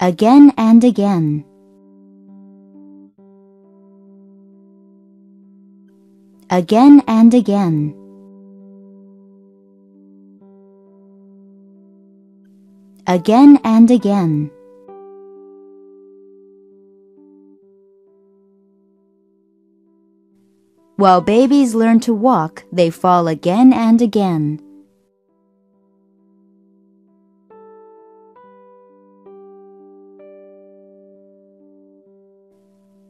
again and again. Again and again. Again and again. While babies learn to walk, they fall again and again.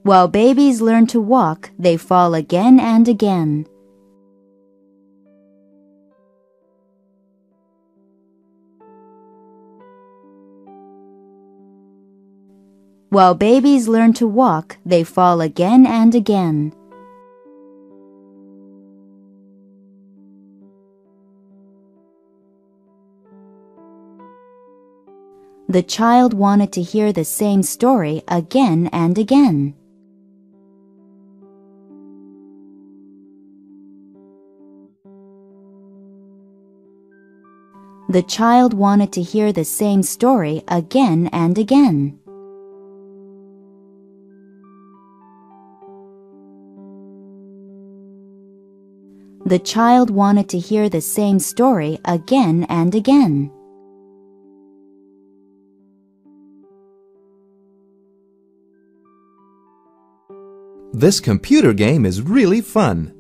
While babies learn to walk, they fall again and again. While babies learn to walk, they fall again and again. The child wanted to hear the same story again and again. The child wanted to hear the same story again and again. The child wanted to hear the same story again and again. This computer game is really fun.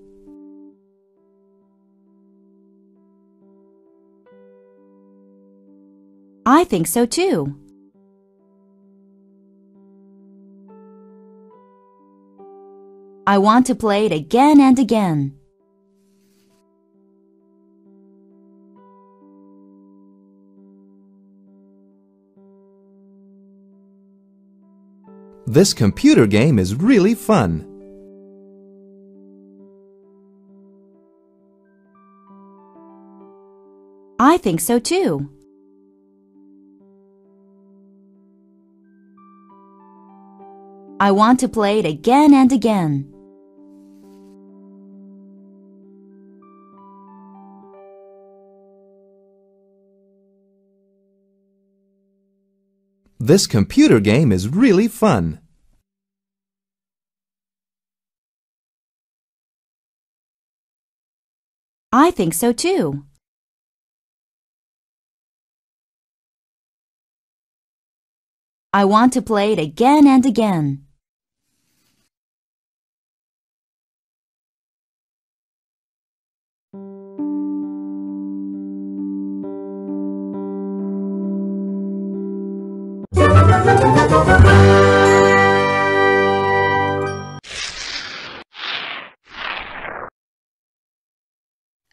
I think so too. I want to play it again and again. This computer game is really fun. I think so too. I want to play it again and again. This computer game is really fun. I think so too. I want to play it again and again.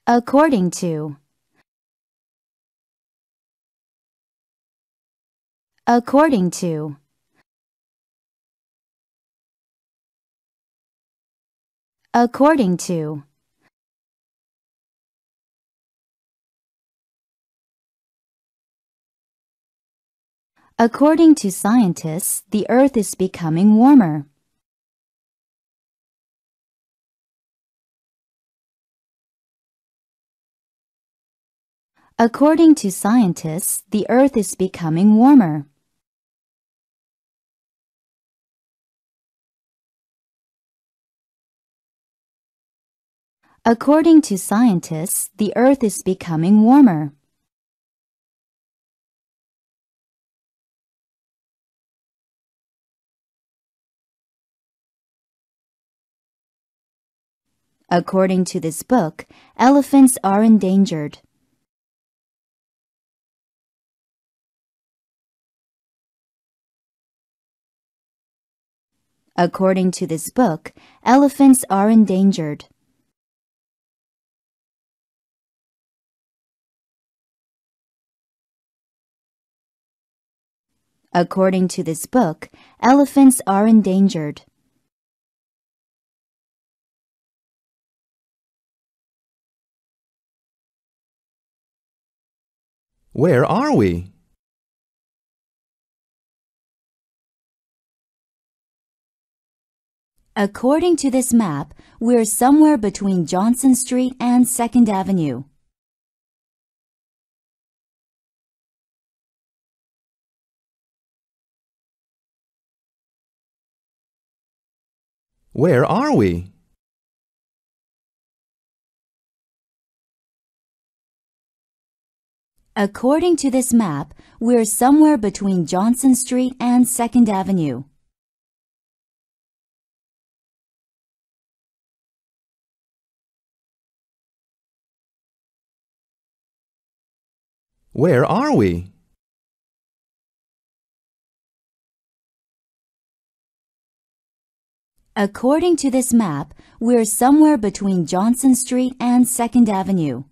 According to According to According to According to scientists, the Earth is becoming warmer. According to scientists, the Earth is becoming warmer. According to scientists, the Earth is becoming warmer. According to this book, elephants are endangered. According to this book, elephants are endangered. According to this book, elephants are endangered. Where are we? According to this map, we're somewhere between Johnson Street and 2nd Avenue. Where are we? According to this map, we're somewhere between Johnson Street and 2nd Avenue. Where are we? According to this map, we're somewhere between Johnson Street and 2nd Avenue.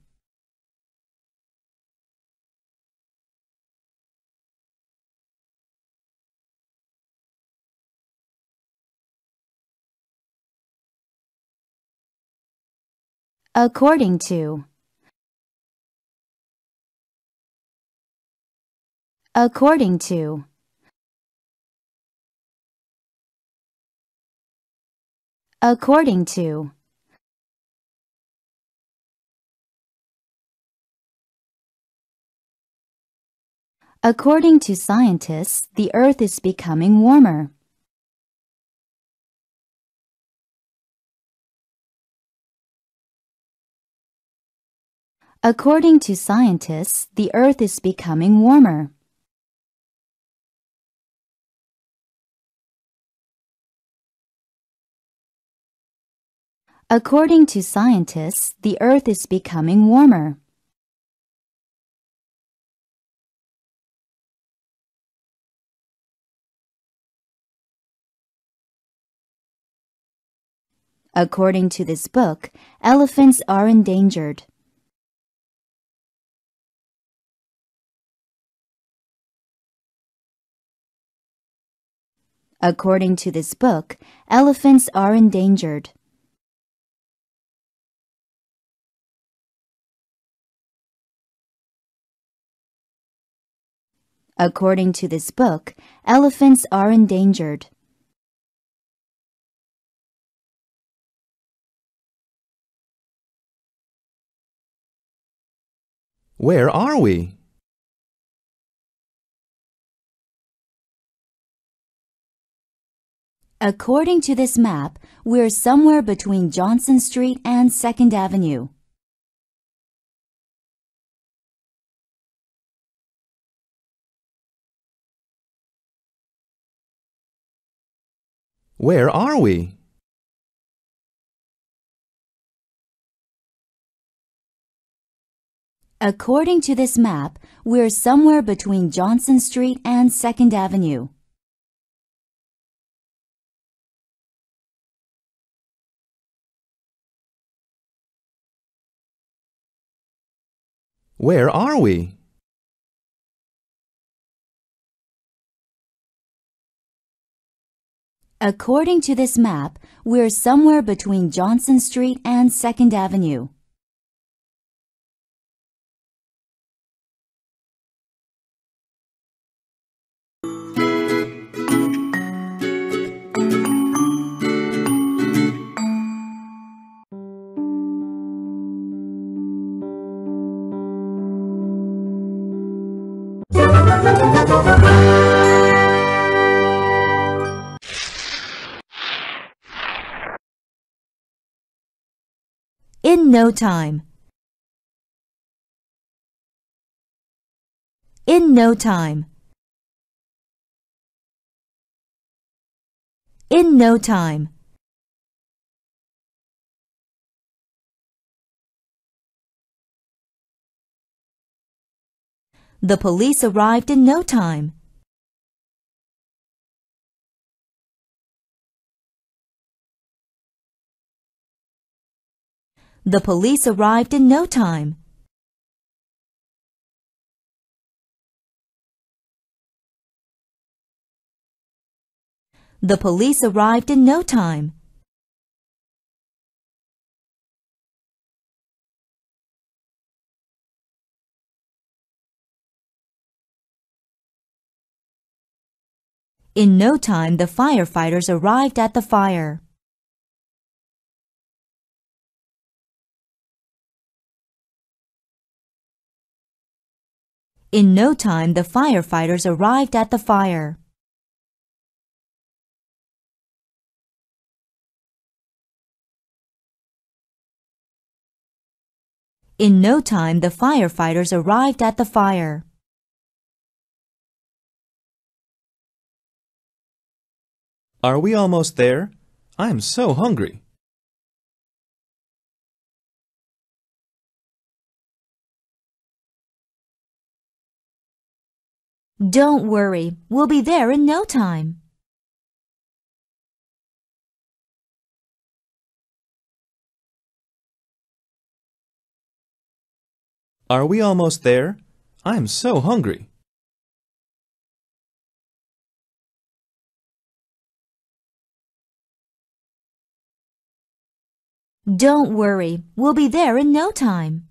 According to According to According to According to scientists, the Earth is becoming warmer. According to scientists, the Earth is becoming warmer. According to scientists, the Earth is becoming warmer. According to this book, elephants are endangered. According to this book, elephants are endangered. According to this book, elephants are endangered. Where are we? According to this map, we're somewhere between Johnson Street and 2nd Avenue. Where are we? According to this map, we're somewhere between Johnson Street and 2nd Avenue. Where are we? According to this map, we're somewhere between Johnson Street and 2nd Avenue. No time. In no time. In no time. The police arrived in no time. The police arrived in no time. The police arrived in no time. In no time, the firefighters arrived at the fire. In no time, the firefighters arrived at the fire. In no time, the firefighters arrived at the fire. Are we almost there? I'm so hungry. Don't worry, we'll be there in no time. Are we almost there? I am so hungry. Don't worry, we'll be there in no time.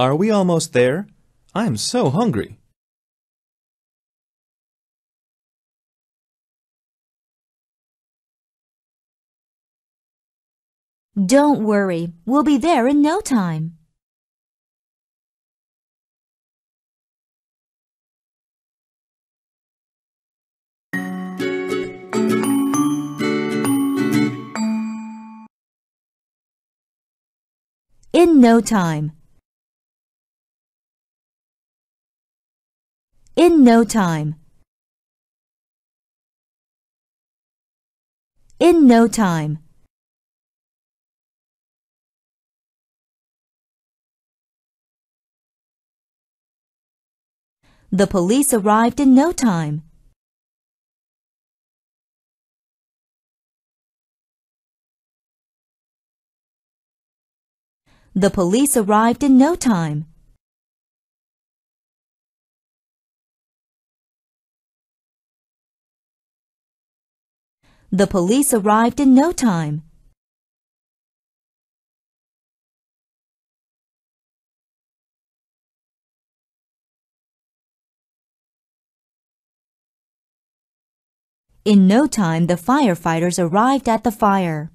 Are we almost there? I am so hungry. Don't worry, we'll be there in no time. In no time. In no time. In no time. The police arrived in no time. The police arrived in no time. The police arrived in no time. In no time, the firefighters arrived at the fire.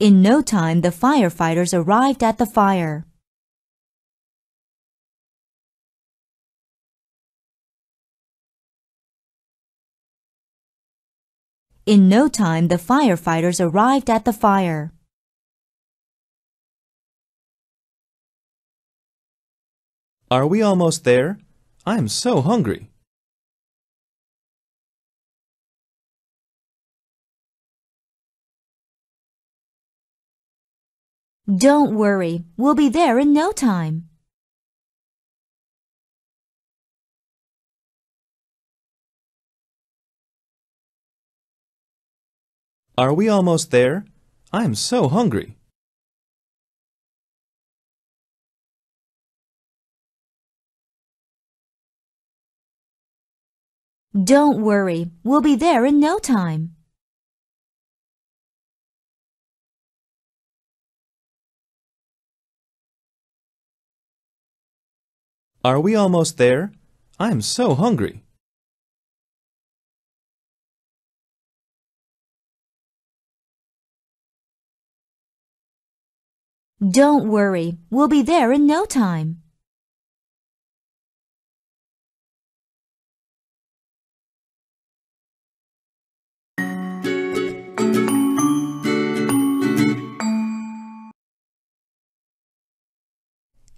In no time, the firefighters arrived at the fire. In no time, the firefighters arrived at the fire. Are we almost there? I am so hungry. Don't worry, we'll be there in no time. Are we almost there? I am so hungry. Don't worry, we'll be there in no time. Are we almost there? I am so hungry. Don't worry, we'll be there in no time.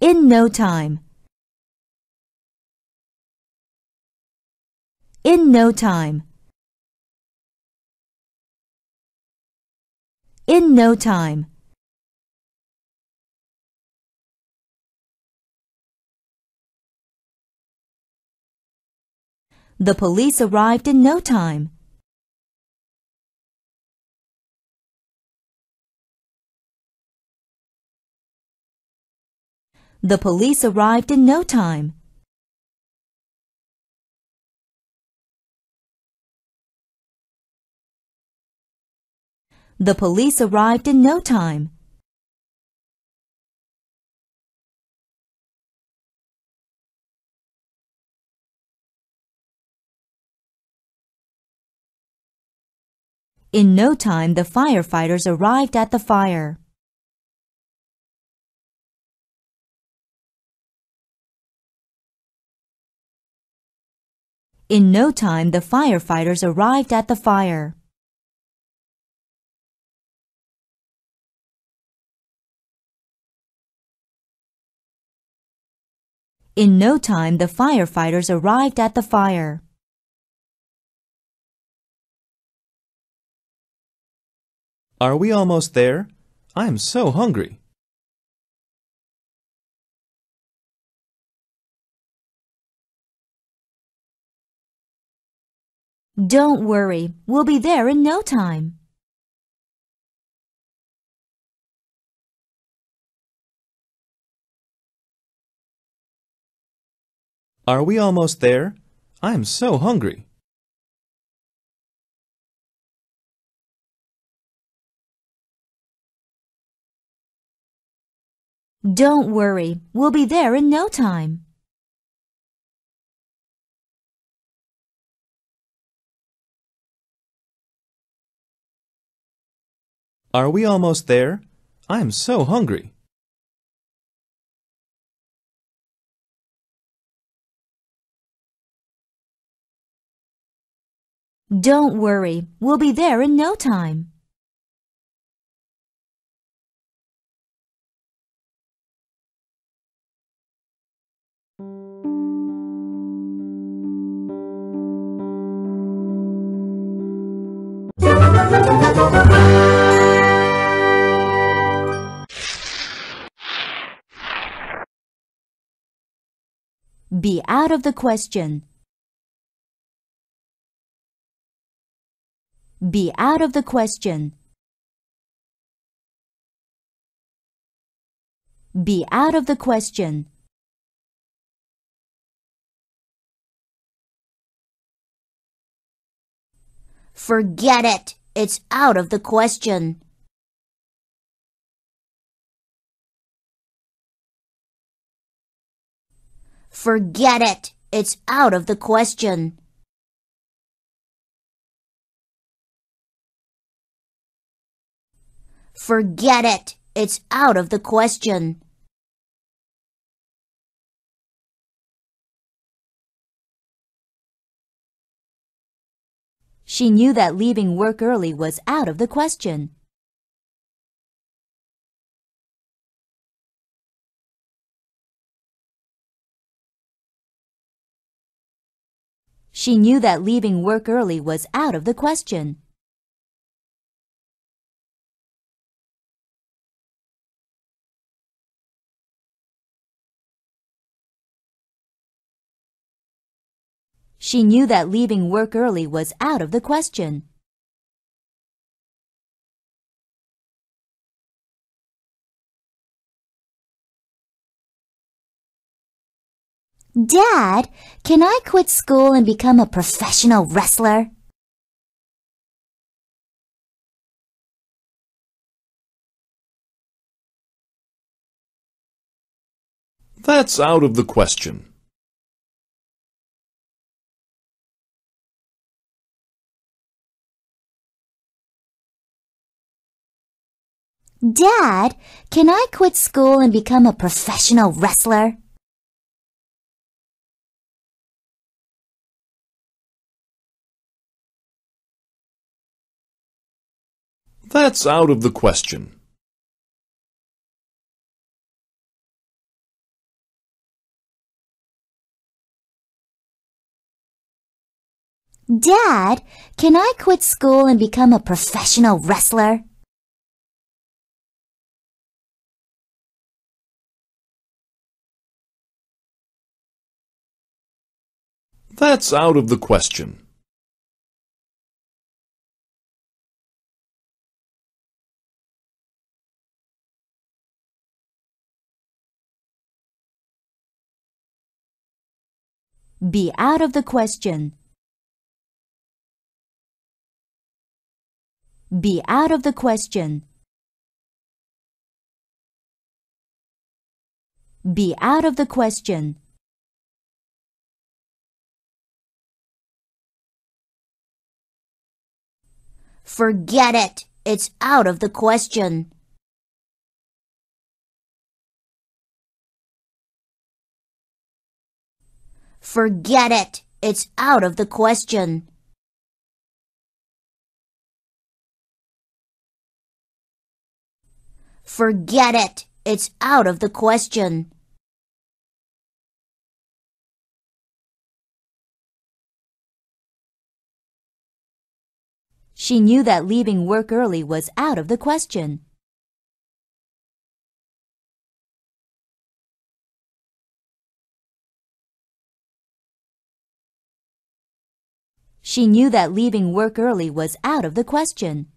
In no time. In no time. In no time. The police arrived in no time. The police arrived in no time. The police arrived in no time. In no time, the firefighters arrived at the fire. In no time, the firefighters arrived at the fire. In no time, the firefighters arrived at the fire. Are we almost there? I'm so hungry. Don't worry, we'll be there in no time. Are we almost there? I'm so hungry. Don't worry, we'll be there in no time. Are we almost there? I'm so hungry. Don't worry, we'll be there in no time. Be out of the question. Be out of the question. Be out of the question. Forget it. It's out of the question. Forget it. It's out of the question. Forget it. It's out of the question. She knew that leaving work early was out of the question. She knew that leaving work early was out of the question. She knew that leaving work early was out of the question. Dad, can I quit school and become a professional wrestler? That's out of the question. Dad, can I quit school and become a professional wrestler? That's out of the question. Dad, can I quit school and become a professional wrestler? That's out of the question. Be out of the question. Be out of the question. Be out of the question. Forget it. It's out of the question. Forget it. It's out of the question. Forget it. It's out of the question. She knew that leaving work early was out of the question. She knew that leaving work early was out of the question.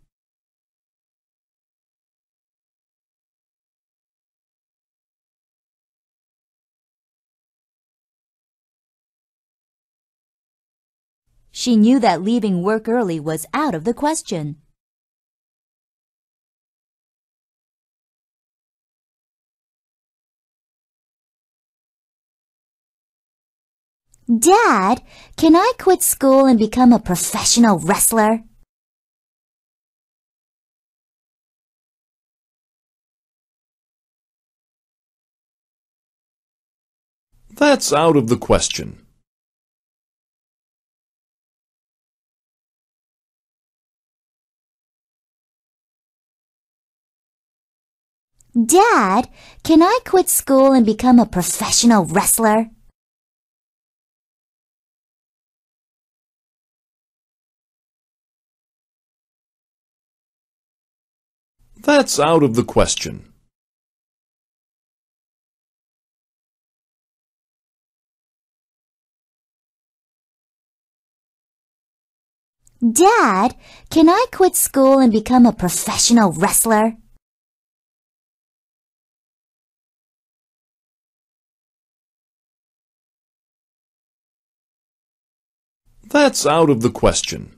She knew that leaving work early was out of the question. Dad, can I quit school and become a professional wrestler? That's out of the question. Dad, can I quit school and become a professional wrestler? That's out of the question. Dad, can I quit school and become a professional wrestler? That's out of the question.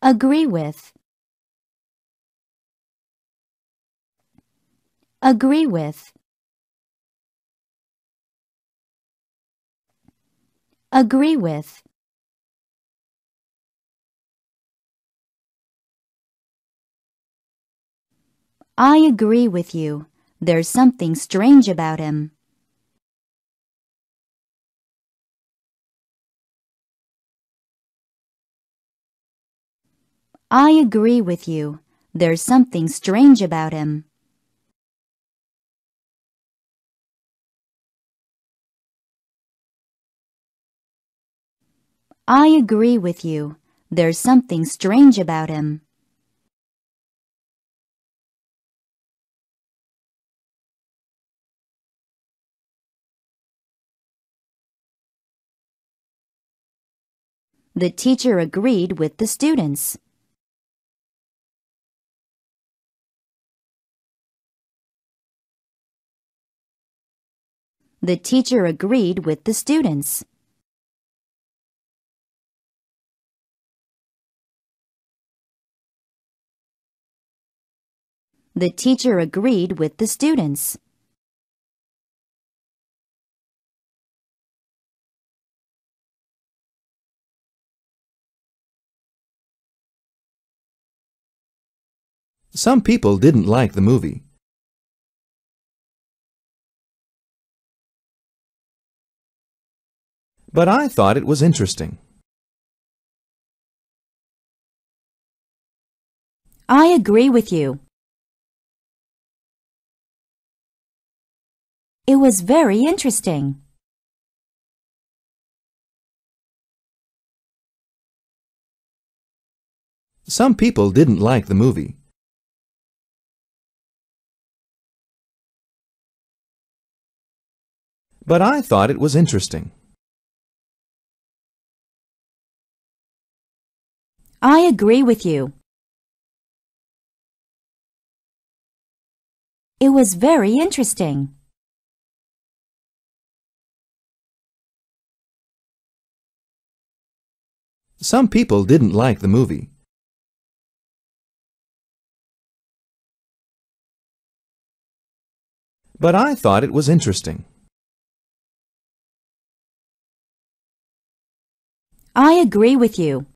Agree with. Agree with. Agree with. I agree with you. There's something strange about him. I agree with you. There's something strange about him. I agree with you. There's something strange about him. The teacher agreed with the students. The teacher agreed with the students. The teacher agreed with the students. Some people didn't like the movie. But I thought it was interesting. I agree with you. It was very interesting. Some people didn't like the movie. But I thought it was interesting. I agree with you. It was very interesting. Some people didn't like the movie. But I thought it was interesting. I agree with you.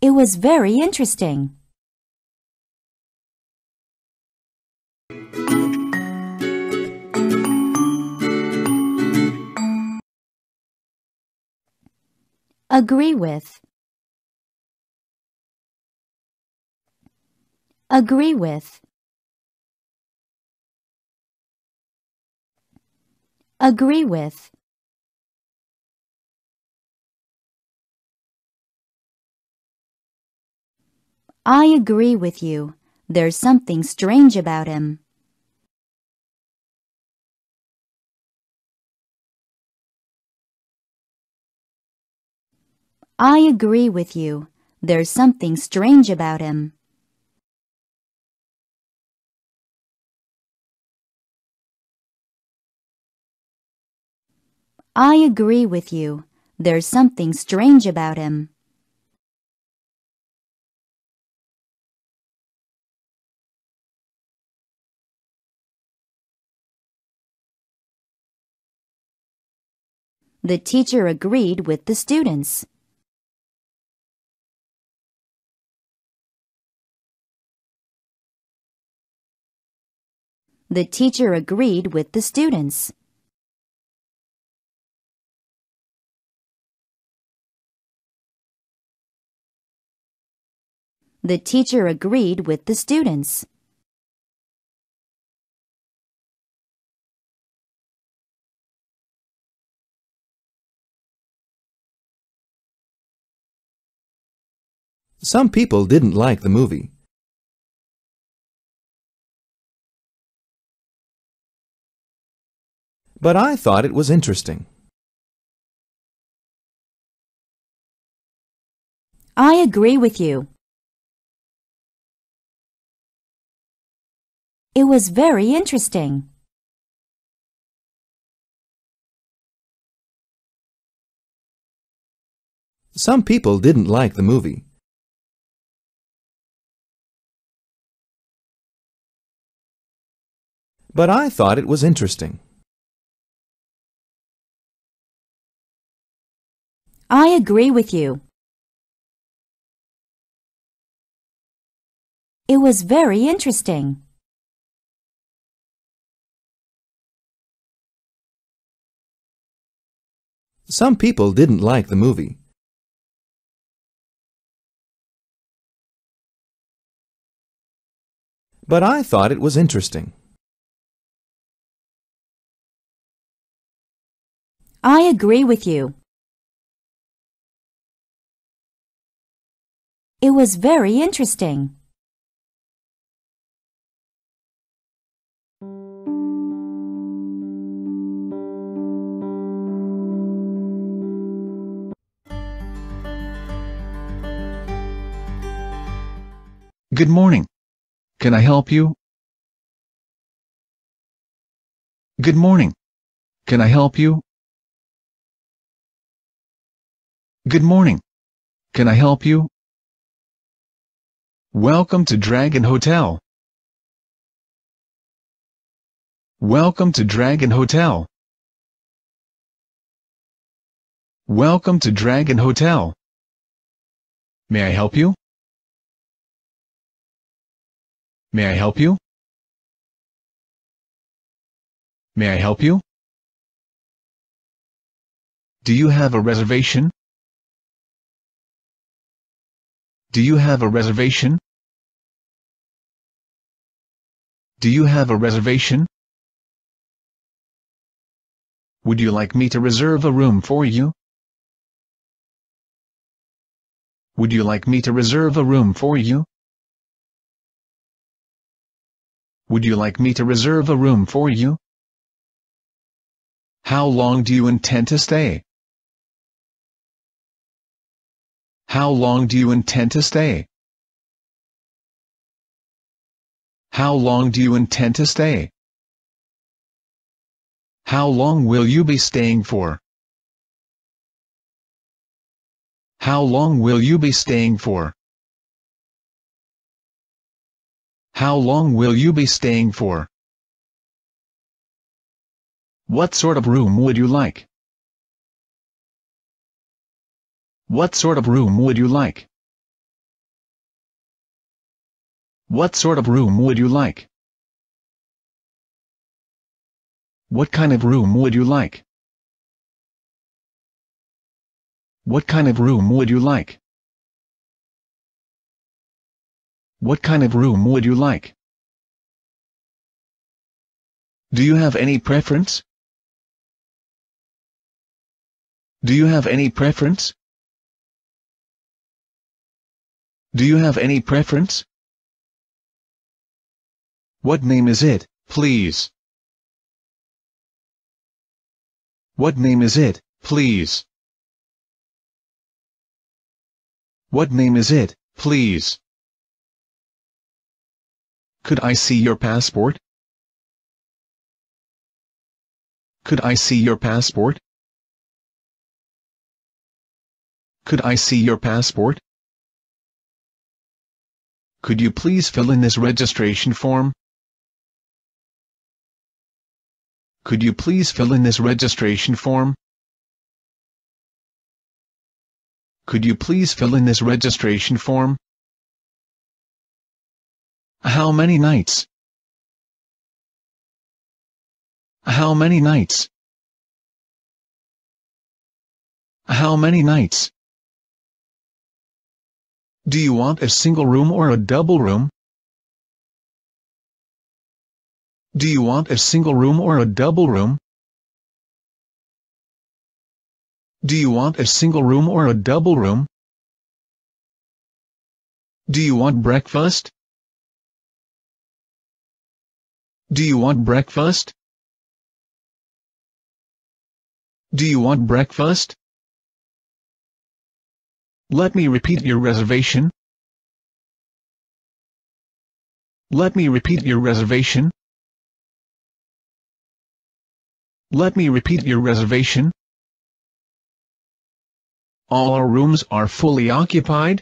It was very interesting. Agree with. Agree with. Agree with. I agree with you. There's something strange about him. I agree with you. There's something strange about him. I agree with you. There's something strange about him. The teacher agreed with the students. The teacher agreed with the students. The teacher agreed with the students. Some people didn't like the movie. But I thought it was interesting. I agree with you. It was very interesting. Some people didn't like the movie. But I thought it was interesting. I agree with you. It was very interesting. Some people didn't like the movie. But I thought it was interesting. I agree with you. It was very interesting. Good morning. Can I help you? Good morning. Can I help you? Good morning. Can I help you? Welcome to Dragon Hotel. Welcome to Dragon Hotel. Welcome to Dragon Hotel. May I help you? May I help you? May I help you? Do you have a reservation? Do you have a reservation? Do you have a reservation? Would you like me to reserve a room for you? Would you like me to reserve a room for you? Would you like me to reserve a room for you? How long do you intend to stay? How long do you intend to stay? How long do you intend to stay? How long will you be staying for? How long will you be staying for? How long will you be staying for? What sort of room would you like? What sort of room would you like? What sort of room would you like? What kind of room would you like? What kind of room would you like? What kind of room would you like? Do you have any preference? Do you have any preference? Do you have any preference? What name is it, please? What name is it, please? What name is it, please? Could I see your passport? Could I see your passport? Could I see your passport? Could you please fill in this registration form? Could you please fill in this registration form? Could you please fill in this registration form? How many nights? How many nights? How many nights? Do you want a single room or a double room? Do you want a single room or a double room? Do you want a single room or a double room? Do you want breakfast? Do you want breakfast? Do you want breakfast? Let me repeat your reservation. Let me repeat your reservation. Let me repeat your reservation. All our rooms are fully occupied.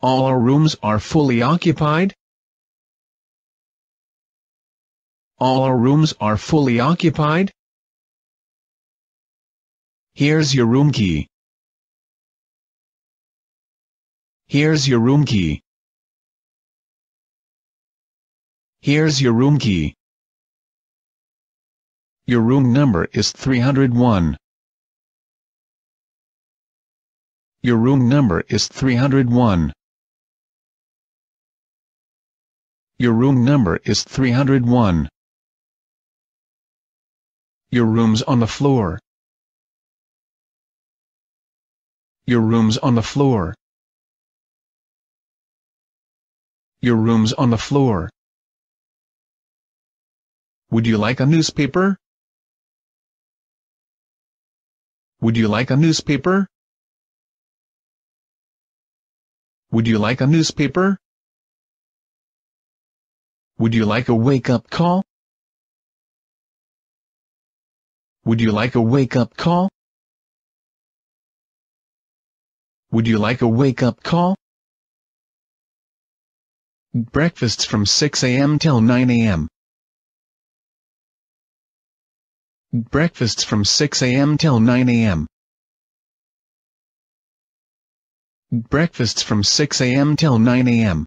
All our rooms are fully occupied. All our rooms are fully occupied. Here's your room key. Here's your room key. Here's your room key. Your room number is 301. Your room number is 301. Your room number is 301. Your room's on the floor. Your room's on the floor. Your room's on the floor. Would you like a newspaper? Would you like a newspaper? Would you like a newspaper? Would you like a wake-up call? Would you like a wake-up call? Would you like a wake-up call? Breakfasts from 6 a.m. till 9 a.m. Breakfasts from 6 a.m. till 9 a.m. Breakfasts from 6 a.m. till 9 a.m.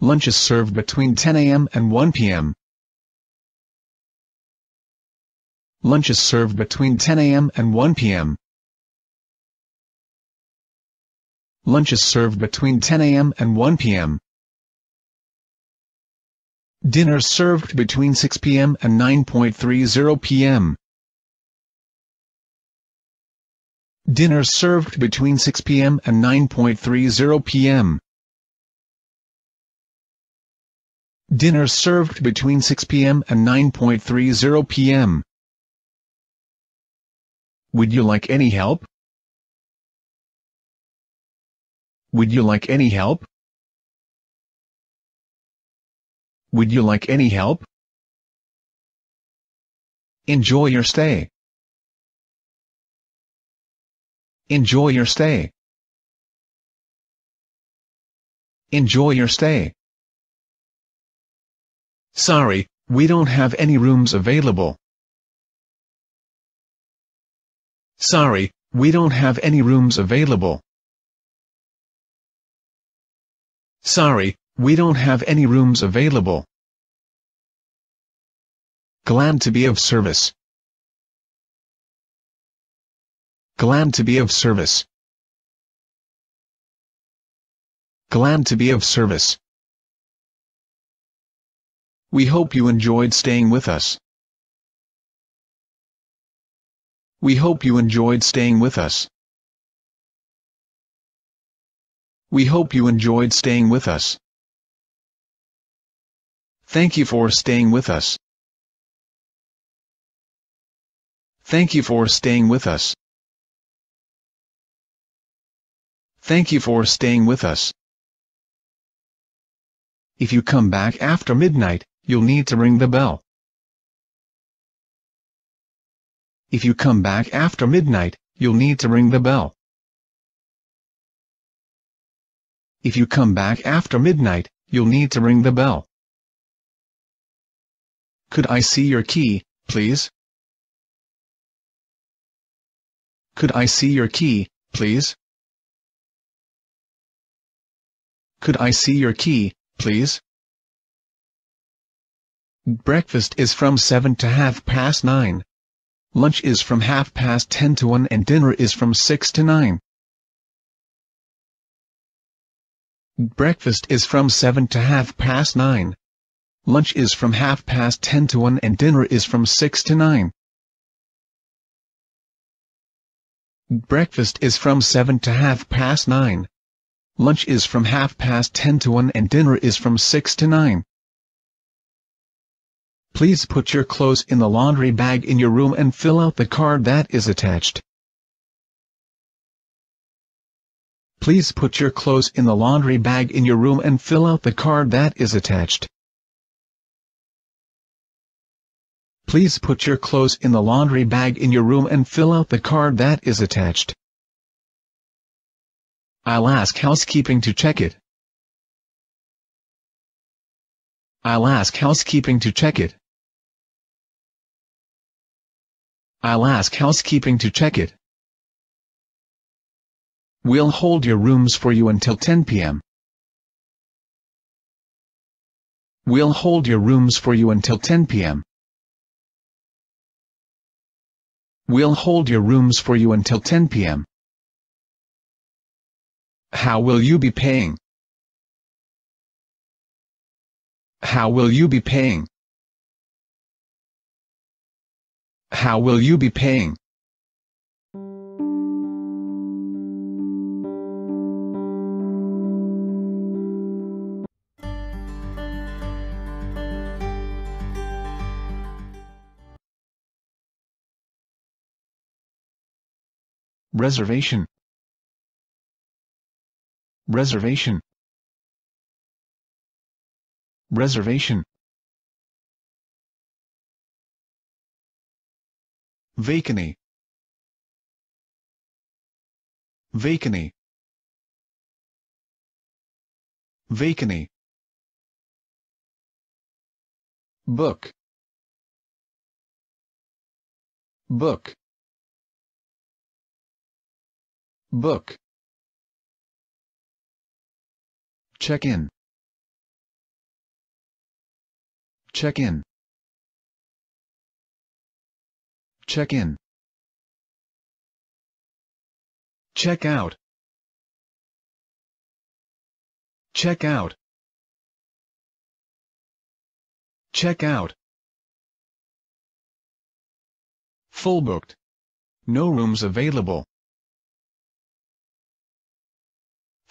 Lunch is served between 10 a.m. and 1 p.m. Lunch is served between 10 a.m. and 1 p.m. Lunch is served between 10 a.m. and 1 p.m. Dinner served between 6 p.m. and 9.30 p.m. Dinner served between 6 p.m. and 9.30 p.m. Dinner served between 6 p.m. and 9.30 p.m. Would you like any help? Would you like any help? Would you like any help? Enjoy your stay. Enjoy your stay. Enjoy your stay. Sorry, we don't have any rooms available. Sorry, we don't have any rooms available. Sorry, we don't have any rooms available. Glad to be of service. Glad to be of service. Glad to be of service. We hope you enjoyed staying with us. We hope you enjoyed staying with us. We hope you enjoyed staying with us. Thank you for staying with us. Thank you for staying with us. Thank you for staying with us. If you come back after midnight, you'll need to ring the bell. If you come back after midnight, you'll need to ring the bell. If you come back after midnight, you'll need to ring the bell. Could I see your key, please? Could I see your key, please? Could I see your key, please? Breakfast is from 7 to half past 9. Lunch is from half past 10 to 1 and dinner is from 6 to 9. Breakfast is from 7 to half past 9. Lunch is from half past 10 to 1 and dinner is from 6 to 9. Breakfast is from 7 to half past 9. Lunch is from half past 10 to 1 and dinner is from 6 to 9. Please put your clothes in the laundry bag in your room and fill out the card that is attached. Please put your clothes in the laundry bag in your room and fill out the card that is attached. Please put your clothes in the laundry bag in your room and fill out the card that is attached. I'll ask housekeeping to check it. I'll ask housekeeping to check it. I'll ask housekeeping to check it. We'll hold your rooms for you until 10 p.m. We'll hold your rooms for you until 10 p.m. We'll hold your rooms for you until 10 p.m. How will you be paying? How will you be paying? How will you be paying? Reservation. Reservation. Reservation. Vacancy. Vacancy. Vacancy. Book. Book Book Check in. Check in. Check in. Check out. Check out. Check out. Full booked. No rooms available.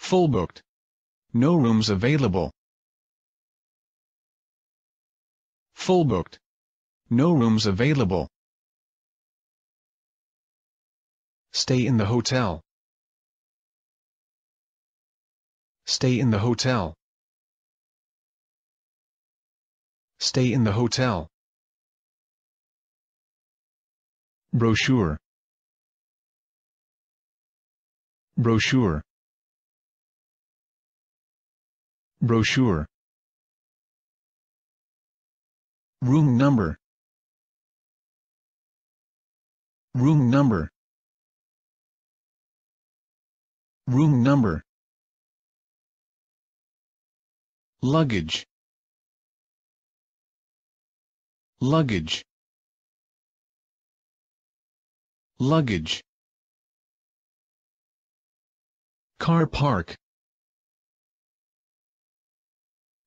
Full booked. No rooms available. Full booked. No rooms available. Stay in the hotel. Stay in the hotel. Stay in the hotel. Brochure. Brochure. Brochure. Room number. Room number. Room number. Luggage. Luggage. Luggage. Car park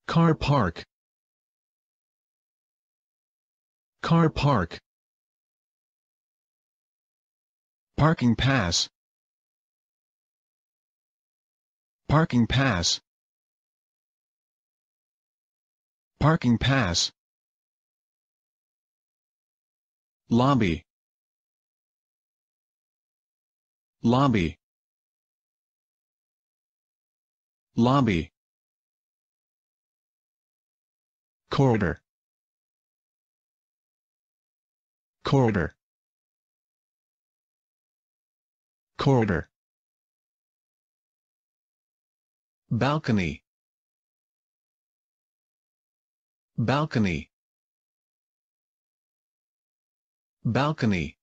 car park. Car park. Parking pass. Parking pass. Parking pass. Lobby. Lobby. Lobby corridor. Corridor. Corridor. Balcony. Balcony. Balcony